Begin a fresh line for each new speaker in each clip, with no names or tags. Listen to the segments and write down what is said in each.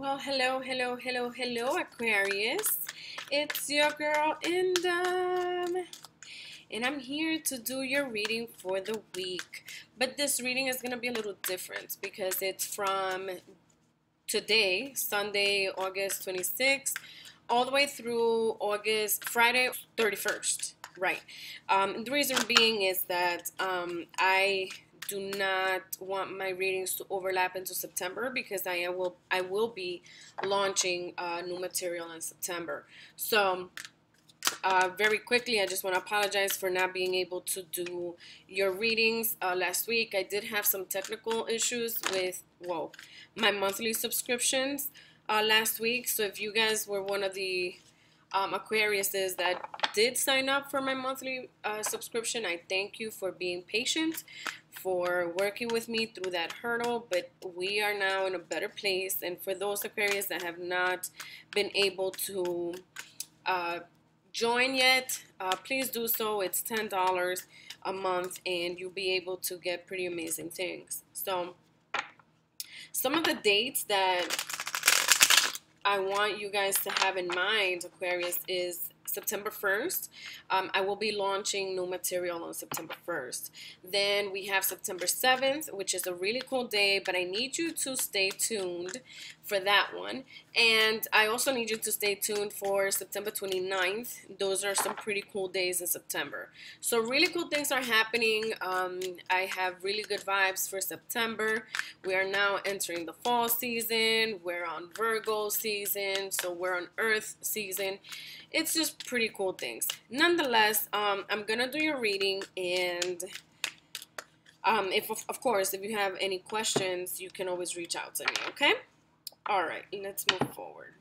Well, hello, hello, hello, hello, Aquarius. It's your girl, Indom. And I'm here to do your reading for the week. But this reading is going to be a little different because it's from today, Sunday, August 26th, all the way through August, Friday, 31st. Right. Um, the reason being is that um, I do not want my readings to overlap into September because I will I will be launching uh, new material in September. So uh, very quickly, I just want to apologize for not being able to do your readings uh, last week. I did have some technical issues with whoa my monthly subscriptions uh, last week. So if you guys were one of the um, Aquariuses that did sign up for my monthly uh, subscription, I thank you for being patient for working with me through that hurdle, but we are now in a better place. And for those Aquarius that have not been able to uh, join yet, uh, please do so. It's $10 a month, and you'll be able to get pretty amazing things. So, some of the dates that I want you guys to have in mind, Aquarius, is September 1st. Um, I will be launching new material on September 1st. Then we have September 7th, which is a really cool day, but I need you to stay tuned for that one. And I also need you to stay tuned for September 29th. Those are some pretty cool days in September. So really cool things are happening. Um, I have really good vibes for September. We are now entering the fall season. We're on Virgo season. So we're on Earth season it's just pretty cool things. Nonetheless, um, I'm gonna do your reading and um, if of course if you have any questions, you can always reach out to me. Okay. All right. Let's move forward.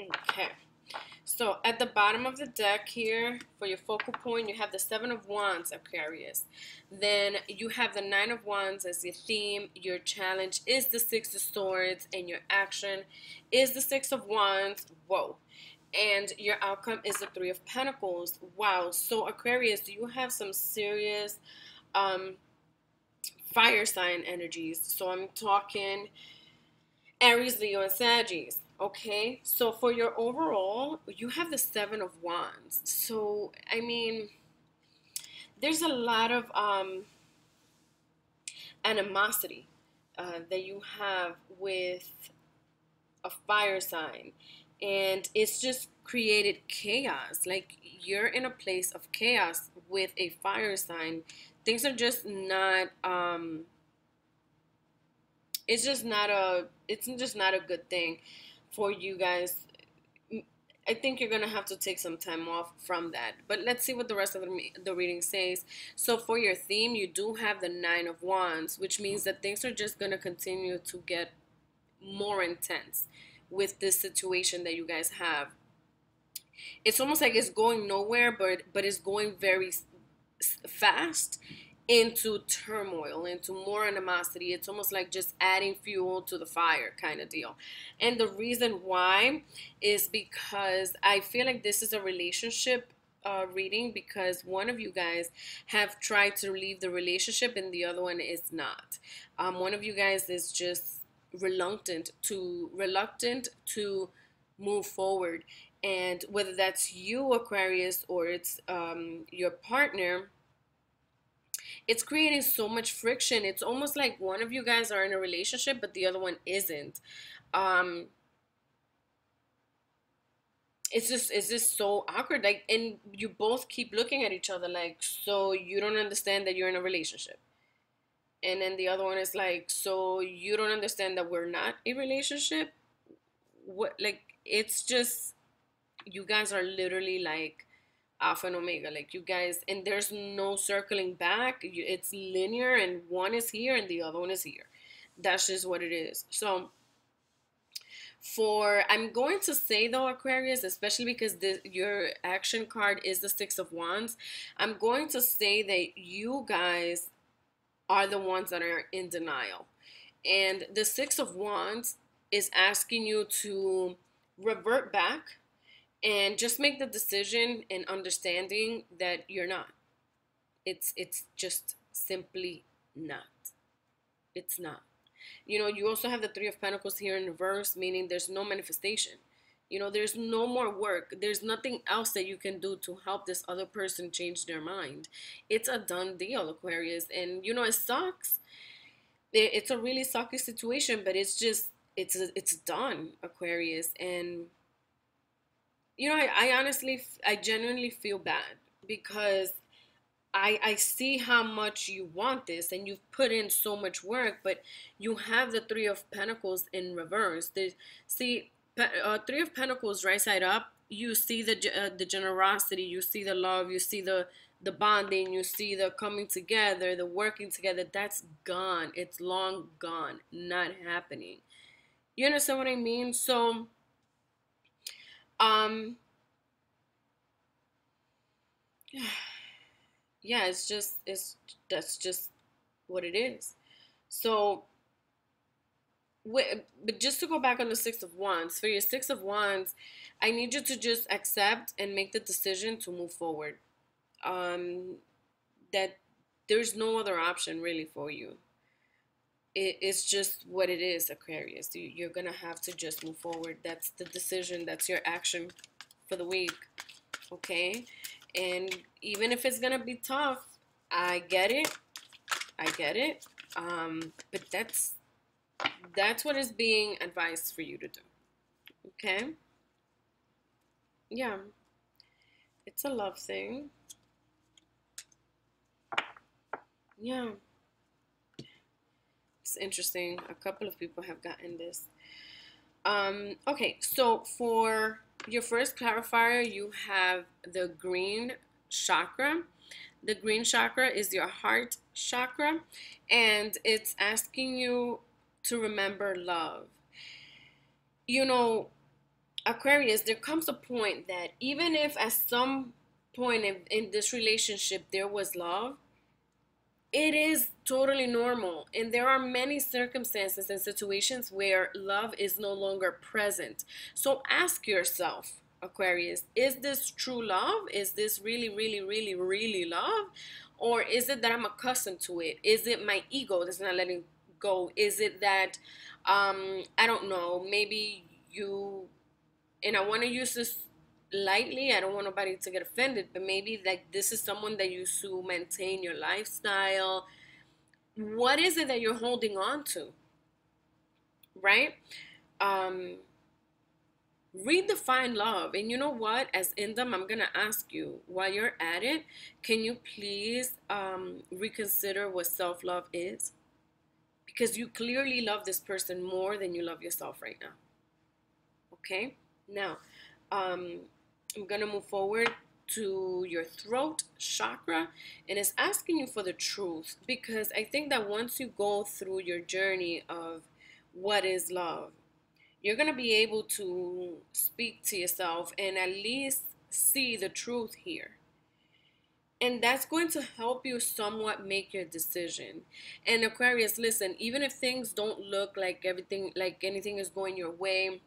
Okay. So at the bottom of the deck here, for your focal point, you have the Seven of Wands, Aquarius. Then you have the Nine of Wands as your theme. Your challenge is the Six of Swords, and your action is the Six of Wands. Whoa. And your outcome is the Three of Pentacles. Wow. So Aquarius, you have some serious um, fire sign energies. So I'm talking Aries, Leo, and Sagittarius Okay, so for your overall, you have the Seven of Wands. So, I mean, there's a lot of um, animosity uh, that you have with a fire sign, and it's just created chaos. Like, you're in a place of chaos with a fire sign. Things are just not. Um, it's just not a. It's just not a good thing for you guys. I think you're going to have to take some time off from that. But let's see what the rest of the, the reading says. So for your theme, you do have the Nine of Wands, which means that things are just going to continue to get more intense with this situation that you guys have. It's almost like it's going nowhere, but but it's going very fast into turmoil, into more animosity. It's almost like just adding fuel to the fire kind of deal. And the reason why is because I feel like this is a relationship uh, reading because one of you guys have tried to leave the relationship and the other one is not. Um, one of you guys is just reluctant to reluctant to move forward and whether that's you aquarius or it's um, your partner it's creating so much friction. It's almost like one of you guys are in a relationship, but the other one isn't. Um, it's just it's just so awkward. Like, and you both keep looking at each other like, so you don't understand that you're in a relationship. And then the other one is like, so you don't understand that we're not a relationship. What like it's just you guys are literally like alpha and omega like you guys and there's no circling back. It's linear and one is here and the other one is here. That's just what it is. So for i'm going to say though aquarius especially because the, your action card is the six of wands i'm going to say that you guys are the ones that are in denial. And the six of wands is asking you to revert back and just make the decision and understanding that you're not. It's it's just simply not. It's not. You know, you also have the 3 of pentacles here in reverse meaning there's no manifestation. You know, there's no more work. There's nothing else that you can do to help this other person change their mind. It's a done deal, Aquarius. And, you know, it sucks. It's a really sucky situation, but it's just, it's, it's done, Aquarius. And, you know, I, I honestly, I genuinely feel bad because I, I see how much you want this and you've put in so much work, but you have the Three of Pentacles in reverse. There's, see, uh, Three of Pentacles right side up, you see the uh, the generosity, you see the love, you see the the bonding, you see the coming together, the working together. That's gone. It's long gone. Not happening. You understand what I mean? So, um, yeah, it's just it's that's just what it is. So but just to go back on the six of wands for your six of wands i need you to just accept and make the decision to move forward um that there's no other option really for you it, it's just what it is aquarius you, you're gonna have to just move forward that's the decision that's your action for the week okay and even if it's gonna be tough i get it i get it um but that's that's what is being advised for you to do. Okay? Yeah. It's a love thing. Yeah. It's interesting. A couple of people have gotten this. Um, okay, so for your first clarifier, you have the green chakra. The green chakra is your heart chakra, and it's asking you to remember love. You know, Aquarius, there comes a point that even if at some point in, in this relationship there was love, it is totally normal. And there are many circumstances and situations where love is no longer present. So ask yourself, Aquarius, is this true love? Is this really, really, really, really love? Or is it that I'm accustomed to it? Is it my ego that's not letting go? Is it that um, I don't know, maybe you and I want to use this lightly. I don't want nobody to get offended, but maybe like this is someone that you to maintain your lifestyle. What is it that you're holding on to? Right? Um redefine love. And you know what? As Indom, I'm gonna ask you while you're at it, can you please um reconsider what self-love is? because you clearly love this person more than you love yourself right now. Okay? Now, um, I'm going to move forward to your throat chakra and it's asking you for the truth because I think that once you go through your journey of what is love, you're going to be able to speak to yourself and at least see the truth here. And that's going to help you somewhat make your decision. And aquarius listen even if things don't look like everything like anything is going your way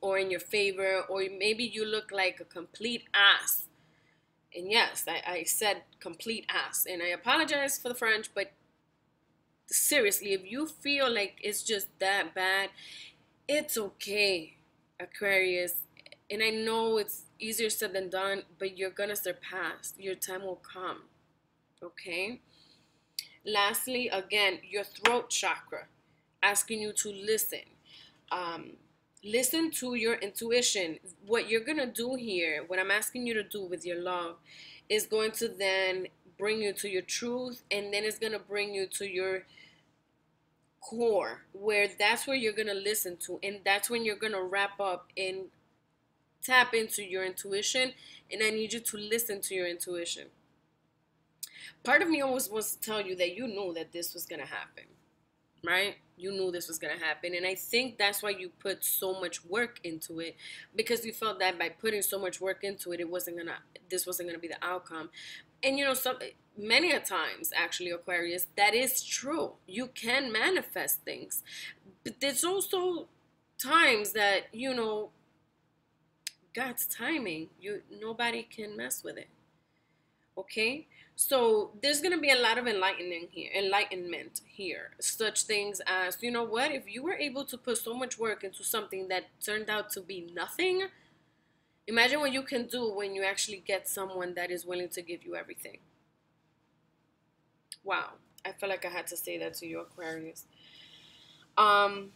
or in your favor or maybe you look like a complete ass and yes i, I said complete ass and i apologize for the french but seriously if you feel like it's just that bad it's okay aquarius and i know it's easier said than done, but you're to surpass. Your time will come. Okay? Lastly, again, your throat chakra, asking you to listen. Um, listen to your intuition. What you're going to do here, what I'm asking you to do with your love, is going to then bring you to your truth, and then it's going to bring you to your core, where that's where you're going to listen to, and that's when you're going to wrap up and tap into your intuition and I need you to listen to your intuition. Part of me always wants to tell you that you knew that this was going to happen, right? You knew this was going to happen. And I think that's why you put so much work into it because you felt that by putting so much work into it, it wasn't going to, this wasn't going to be the outcome. And you know, some, many a times actually, Aquarius, that is true. You can manifest things. But there's also times that you know God's timing. You nobody can mess with it. Okay? So there's gonna be a lot of enlightening here, enlightenment here. Such things as, you know what, if you were able to put so much work into something that turned out to be nothing, imagine what you can do when you actually get someone that is willing to give you everything. Wow. I feel like I had to say that to you, Aquarius. Um,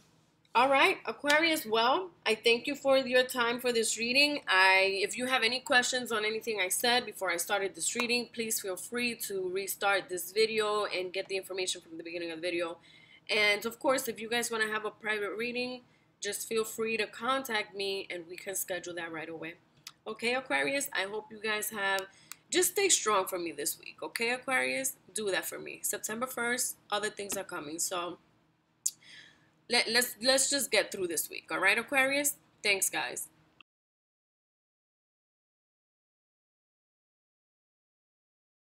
all right, Aquarius. Well, I thank you for your time for this reading. I, if you have any questions on anything I said before I started this reading, please feel free to restart this video and get the information from the beginning of the video. And of course, if you guys want to have a private reading, just feel free to contact me and we can schedule that right away. Okay, Aquarius. I hope you guys have. Just stay strong for me this week, okay, Aquarius? Do that for me. September 1st, other things are coming. So let, let's let's just get through this week all right aquarius? Thanks guys